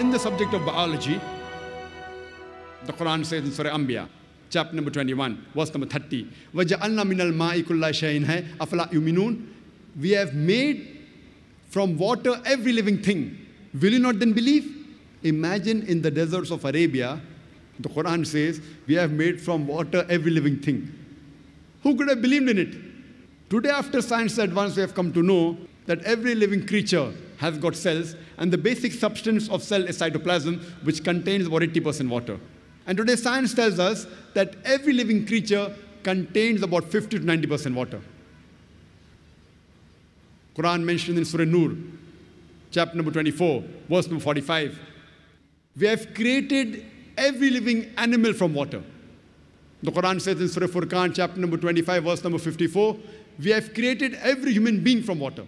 in the subject of biology, the Quran says in Surah Anbiya, chapter number 21, verse number 30, وَجَعَلْنَا مِنَ الْمَاءِ كُلَّ شَيْءٍ هَيْ أَفَلَا يُؤْمِنُونَ We have made from water every living thing. Will you not then believe? Imagine in the deserts of Arabia, the Quran says, we have made from water every living thing. Who could have believed in it? Today, after science advance, we have come to know that every living creature has got cells, and the basic substance of cell is cytoplasm, which contains about 80% water. And today, science tells us that every living creature contains about 50 to 90% water. Quran mentioned in Surah Nur, chapter number 24, verse number 45. We have created every living animal from water. The Quran says in Surah Furqan, chapter number 25, verse number 54, we have created every human being from water.